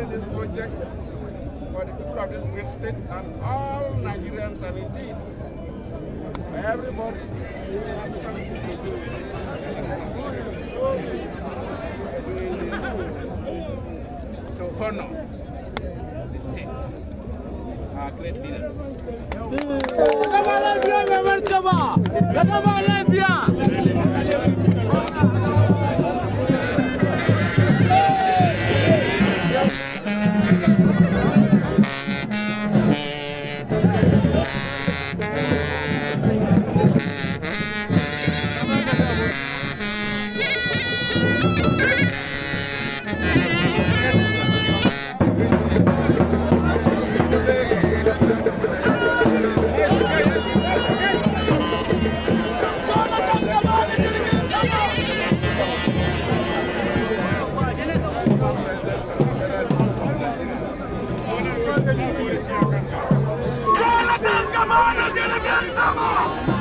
bringing this project for the people of this great state and all Nigerians and indeed everybody to honor the state, our great leaders. Jonathan Kamana, some Sama!